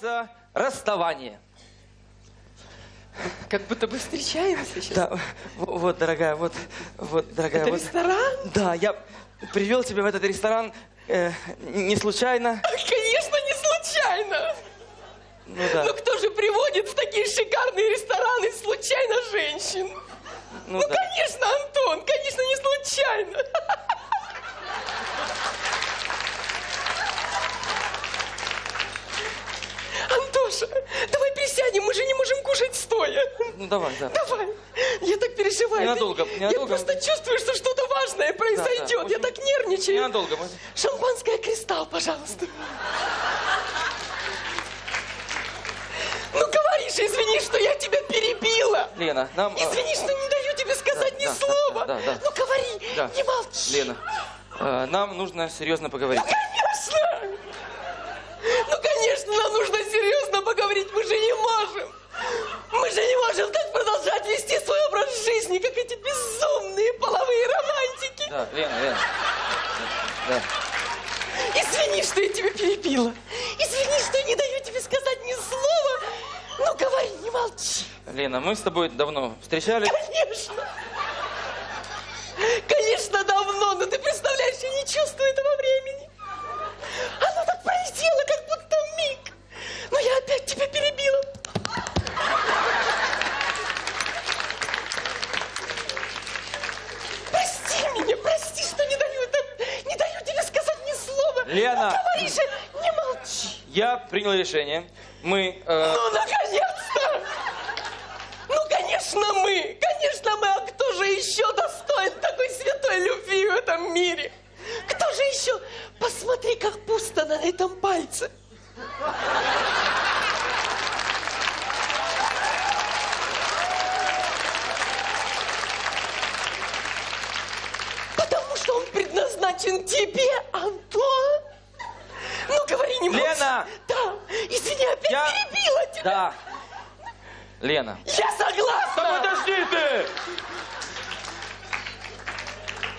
называется расставание. Как будто бы встречаемся сейчас. Да, вот, дорогая, вот, вот, дорогая, Это вот. ресторан? Да, я привел тебя в этот ресторан э, не случайно. Конечно, не случайно. Ну да, Ну кто же приводит в такие шикарные рестораны случайно женщин? ну Ну, да. конечно, Антон, конечно, не случайно. Антоша, давай присядем, мы же не можем кушать стоя. Ну давай, да. Давай. Я так переживаю. Ненадолго, Я ненадолго. просто чувствую, что что-то важное произойдет. Я очень- так нервничаю. Ненадолго. Шампанское кристалл, пожалуйста. Ну говори же, извини, что я тебя перебила. Лена, нам... э, Извини, что не даю тебе сказать Да, ни да, слова. да, да, да. Ну говори, Да. не молчи. Лена, э, нам нужно серьезно поговорить. Конечно. Ну, конечно, нам нужно серьезно поговорить. Мы же не можем. Же не можем так продолжать вести свой образ жизни, как эти безумные половые романтики. Да, Лена, Лена. Да. Извини, что я тебя перебила. Извини, что не даю тебе сказать ни слова. Ну, говори, не молчи. Лена, мы с тобой давно встречались. Конечно, давно, но ты представляешь, я не чувствую этого времени. Оно так пролетело, как будто миг. Но я опять тебя перебила. Прости меня, прости, что не даю, это- не даю тебе сказать ни Лена! Ну, говори же, не молчи. Я принял решение. Мы... э, Ну, наконец-то! Ну, конечно, мы! Конечно, мы! А кто же еще достоин такой святой любви в этом мире? Кто же еще? Посмотри, как пусто на этом пальце. Потому что он предназначен тебе, Антон. Ну, говори, не молчи. Лена! Да, извини, опять Я- перебила тебя. Да. Лена. Я согласна! подожди ты!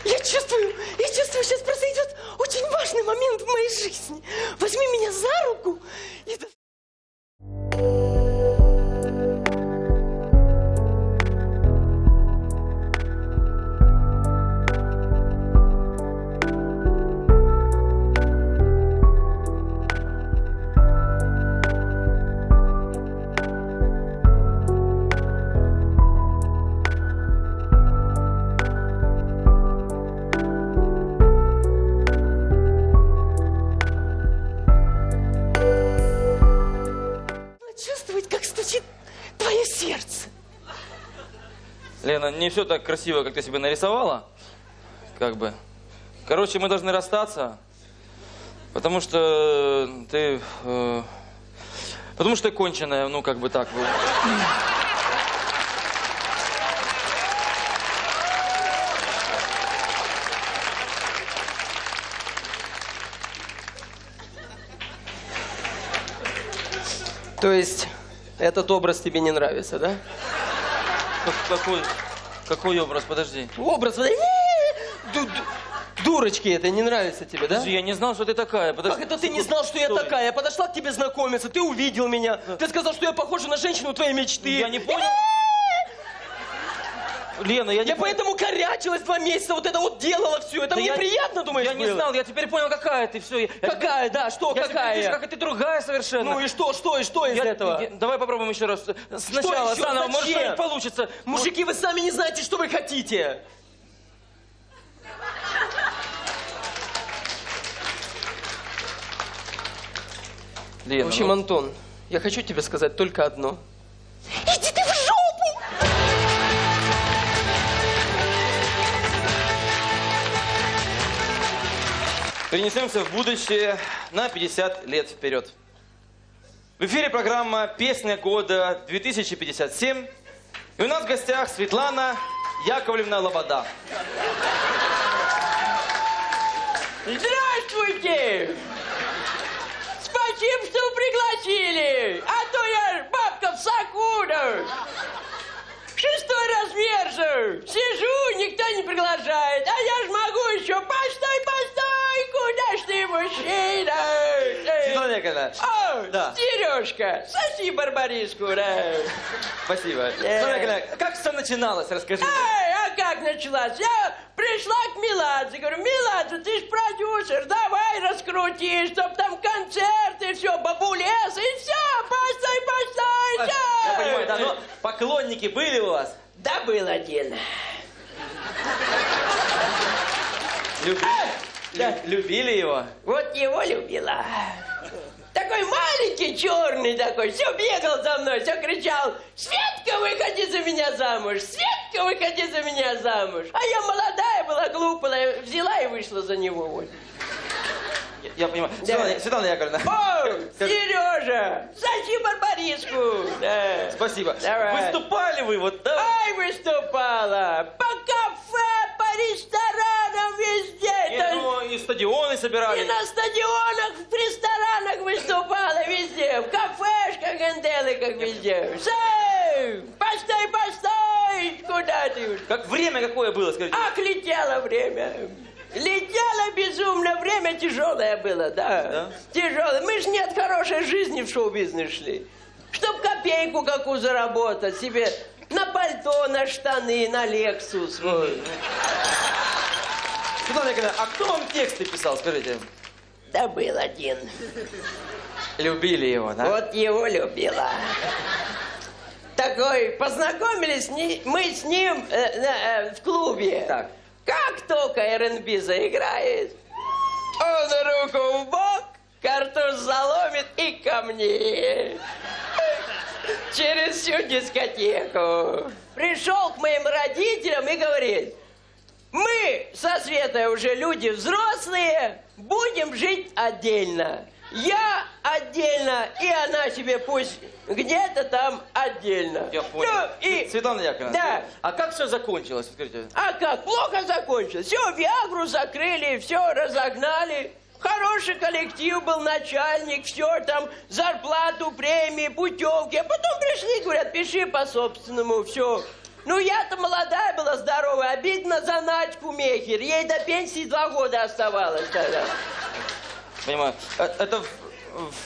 Я чувствую, я чувствую, сейчас произойдет очень важный момент в моей жизни. Возьми меня за руку и... Чувствовать, как стучит твое сердце. Лена, не все так красиво, как ты себе нарисовала. Как бы. Короче, мы должны расстаться. Потому что ты... э, потому что ты конченая, ну, как бы так. вот. То есть, этот образ тебе не нравится, да? Как- Какой, какой образ? Подожди. Образ, вот, э, ду- ду- дурочки это не нравится тебе, да? Подожди, я не знал, что ты такая. Подожди. Как это ты не знал, что я Стой. такая? Я подошла к тебе знакомиться, ты увидел меня. Ты сказал, что я похожа на женщину твоей мечты. Я не понял. Лена, я не Я понял. поэтому корячилась два месяца, вот это вот делала все. Это Да мне я- приятно, думаешь, Я не было? знал, я теперь понял, какая ты. Все. Какая, да, что, Я какая? теперь вижу, как ты другая совершенно. Ну и что, что, и что из Я- этого? я- давай попробуем еще раз. Сначала, еще? заново, может, что-нибудь получится. Мужики, вы сами не знаете, что вы хотите. Лена, В общем, ну, Антон, я хочу тебе сказать только одно. Перенесемся в будущее на 50 лет вперед. В эфире программа «Песня года 2057». И у нас в гостях Светлана Яковлевна Лобода. Здравствуйте! Спасибо, что пригласили! А то я бабка в сакунах! Шестой размер же! Сижу, никто не приглашает, а я ж могу еще... Постой, О, Да. Сережка, соси барбариску, да. Спасибо. Э. Яковлевна, как все начиналось, расскажите. Эй, а как началась? Я пришла к Меладзе, говорю, Меладзе, ты ж продюсер, давай раскрути, чтоб там концерты, все, бабулесы, и все, постой, постой, Я всё. понимаю, да, но поклонники были у вас? Да, был один. Люби- Да. лю- Любили его? Вот его любила. Такой маленький, черный такой, все бегал за мной, все кричал, Светка, выходи за меня замуж, Светка, выходи за меня замуж. А я молодая была, глупая, взяла и вышла за него. Вот. Я, я понимаю. Да. Светлана, Светлана Яковлевна. О, Сережа, соси барбариску. Да. Спасибо. Давай. Выступали вы вот, да? Ай, выступала. По кафе, по ресторанам, везде. И, То- и стадионы И собирали. на стадионах, в ресторанах выступала везде, в кафешках, генделиках везде. Сэй, постой, постой, куда ты? уж? Как время какое было, скажите? Ах, летело время. Летело безумно, время тяжелое было, да. Да? Тяжелое. Мы ж не от хорошей жизни в шоу-бизнес шли. Чтоб копейку какую заработать себе на пальто, на штаны, на Лексус. вот. Светлана Яковлевна, а кто вам тексты писал, скажите? Да был один. Любили его, да? Вот его любила. Такой, познакомились мы с ним э, э, в клубе. Так. Как только РНБ заиграет, он руку в бок, картуз заломит и ко мне. Через всю дискотеку. Пришел к моим родителям и говорит, мы со Светой уже люди взрослые, будем жить отдельно. Я отдельно, и она себе пусть где-то там отдельно. Я понял. Ну, и... Светлана Яковлевна, Да. а как все закончилось, скажите? А как? Плохо закончилось. Все, Виагру закрыли, все разогнали. Хороший коллектив был, начальник, все там, зарплату, премии, путевки. А потом пришли, говорят, пиши по собственному, все. Ну, я-то молодая была, здоровая, обидно за Надьку Мехер. Ей до пенсии два года оставалось тогда. Понимаю. Э, Это в,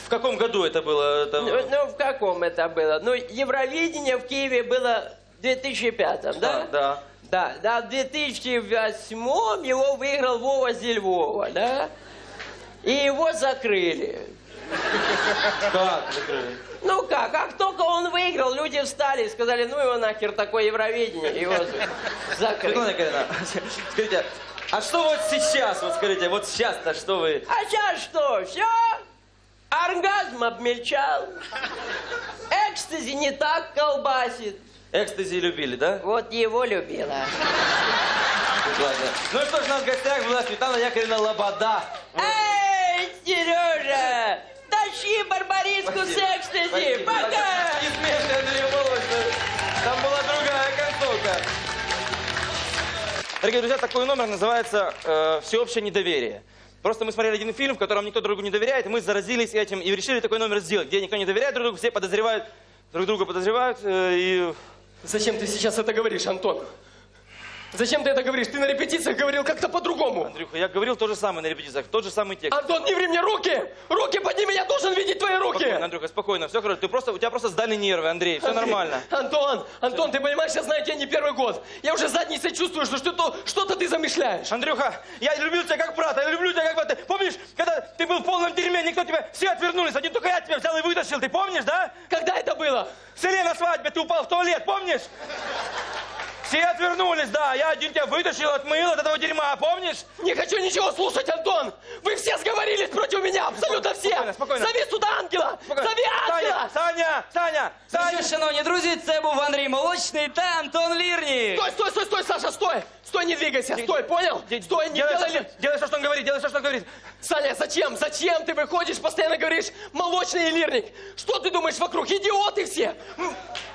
в каком году это было? Это... Ну, ну, в каком это было? Ну, Евровидение в Киеве было в 2005, да? Да, да. Да, да, в 2008 его выиграл Вова Зельвова, да? И его закрыли. Как закрыли? Ну как, как только он выиграл, люди встали и сказали, ну его нахер такое Евровидение, его за- Светлана закрыли. Яковлевна, скажите, а что вот сейчас, вот скажите, вот сейчас-то что вы... А сейчас что, все? Оргазм обмельчал. Экстази не так колбасит. Экстази любили, да? Вот его любила. Ладно. Ну что ж, у нас в гостях была Светлана Яковлевна Лобода. Эй, Сережа, тащи барбариску с экстази. Спасибо. Пока. Не смешно, Андрей Володович. Там была другая концовка. Дорогие друзья, такой номер называется э, «Всеобщее недоверие». Просто мы смотрели один фильм, в котором никто другу не доверяет, и мы заразились этим и решили такой номер сделать, где никто не доверяет друг другу, все подозревают, друг друга подозревают, э, и Зачем ты сейчас это говоришь, Антон? Зачем ты это говоришь? Ты на репетициях говорил как-то по-другому. Андрюха, я говорил то же самое на репетициях, тот же самый текст. Антон, не ври мне руки! Руки подними, я должен видеть твои руки! Спокойно, Андрюха, спокойно, все хорошо. Ты просто, у тебя просто сдали нервы, Андрей, все Андрей, нормально. Антон, Антон, ты понимаешь, я знаю тебя не первый год. Я уже задницей чувствую, что что-то, что-то ты замышляешь. Андрюха, я люблю тебя как брата, я люблю тебя как брата. Помнишь, когда ты был в полном дерьме, никто тебя, все отвернулись, один только я тебя взял и вытащил, ты помнишь, да? Когда это было? В селе на свадьбе ты упал в туалет, помнишь? Все отвернулись, да, я один тебя вытащил, отмыл от этого дерьма, помнишь? Не хочу ничего слушать, Антон! Вы все сговорились против меня, абсолютно все! Спокойно, спокойно. Зови сюда ангела! Спокойно. Зови ангела! Саня, Саня, Саня, Що, Саня! шановні друзі, це був Андрій Молочний та Антон Лірні. Стой, стой, стой, стой, Саша, стой! Стой, не двигайся, стой, понял? Стой, не Делай, делай... что, делай, что, что он говорит, делай, что, что он говорит. Саня, зачем? Зачем ты выходишь, постоянно говоришь молочный лирник? Что ты думаешь вокруг? Идиоты все!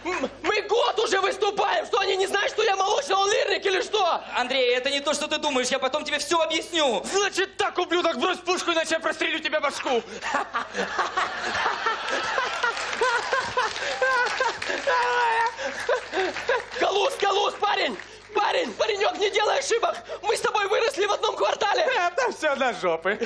Мы год уже выступаем! Что, они не знают, что я молочный лирник или что? Андрей, это не то, что ты думаешь, я потом тебе все объясню. Значит так, ублюдок, брось пушку, иначе я прострелю тебе башку. Галус, Галус, парень! Парень, паренек, не делай ошибок! Мы с тобой выросли в одном квартале! Это все до жопы.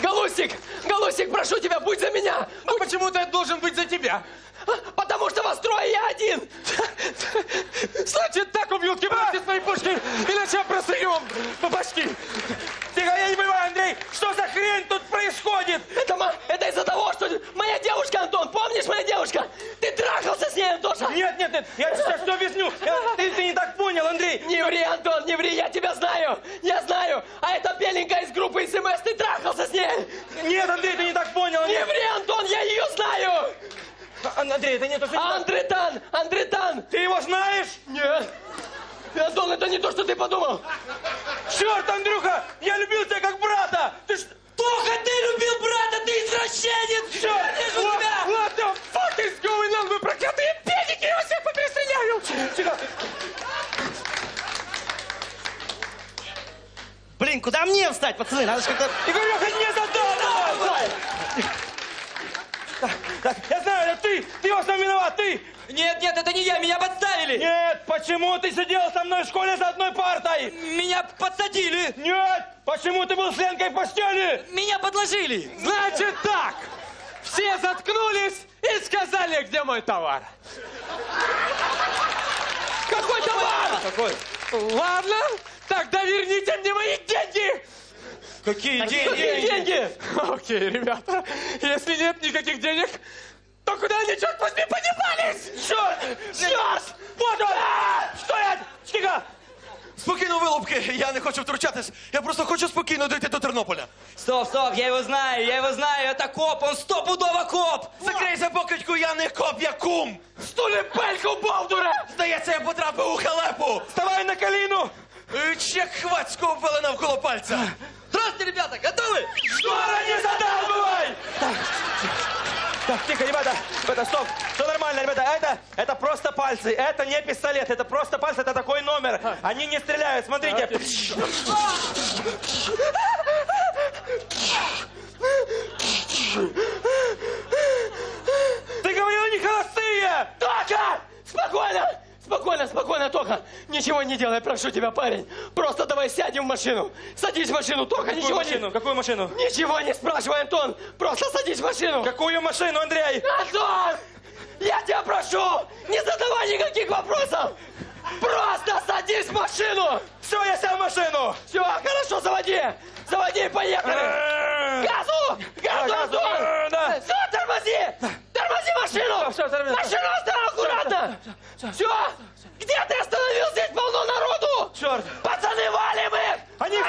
Галусик, Галусик, прошу тебя, будь за меня! А будь... почему ты должен быть за тебя. А, потому что вас трое, я один! Значит так, ублюдки, бросьте свои пушки, иначе я прострелю вам по башке! Тихо, я не Андрей, что за хрень тут происходит? Это, это из-за того, что моя девушка, Антон, помнишь, моя девушка? Ты трахался с ней, Антоша? Нет, нет, нет, я сейчас все объясню. Ты, ты не так понял, Андрей. Не ври, Антон, не ври, я тебя знаю. Я знаю. А эта беленькая из группы СМС, ты трахался с ней. Нет, Андрей, ты не так понял. Не Андрей, ври, Антон, я ее знаю. А, Андрей это не то, что... Андретан, Андретан. Ты его знаешь? Нет. Антон, это не то, что ты подумал. Черт, Андрюха, Блин, куда мне встать, пацаны? Надо же как-то... Игорёха, не задал! Так, так, я знаю, это ты! Ты во всем виноват, ты! Нет, нет, это не я, меня подставили! Нет, почему ты сидел со мной в школе за одной партой? Меня подсадили! Нет, почему ты был с Ленкой в постели? Меня подложили! Значит так, все заткнулись и сказали, где мой товар. Какой товар? Какой? Ладно, тогда верните мне мои деньги! Какие Какие деньги? Окей, ребята, если нет никаких денег, то куда они, черт возьми, подевались? Черт! Черт! Вот он! Стоять! Тихо! Спокійно, вилупки, я не хочу втручатись. Я просто хочу спокійно дойти до Тернополя. Стоп, стоп, я его знаю, я его знаю, это коп, он стопудово коп! Закрийся, покидьку, я не коп, я кум. Стули пельку, бовдуре! Здається, я потрапив у халепу. Вставай на коліну! Е, Чек хвацько ввели навколо пальця. Здравствуйте, ребята, готовы? Скоро не задалбывай! Так, так, тихо, ребята, это стоп, все нормально, ребята, это, это просто пальцы, это не пистолет, это просто пальцы, это такой номер, они не стреляют, смотрите. Ты говорил, они холостые! Тока! Спокойно! Спокойно, спокойно, Тока! Ничего не делай, прошу тебя, парень! Просто давай сядем в машину! Садись в машину, Тока! Какую Ничего машину? не... Какую машину? Ничего не спрашивай, Антон! Просто садись в машину! Какую машину, Андрей? Антон! Я тебя прошу! Не задавай никаких вопросов! Просто садись в машину! Все, я сел в машину! Все, хорошо, заводи! Заводи, поехали! Газу! Газу, Антон! да. Все, тормози! Тормози машину! Всё, тормози. Машину оставь аккуратно! Все! Где ты остановился? Здесь полно народу! Черт! Пацаны, валим их! Они в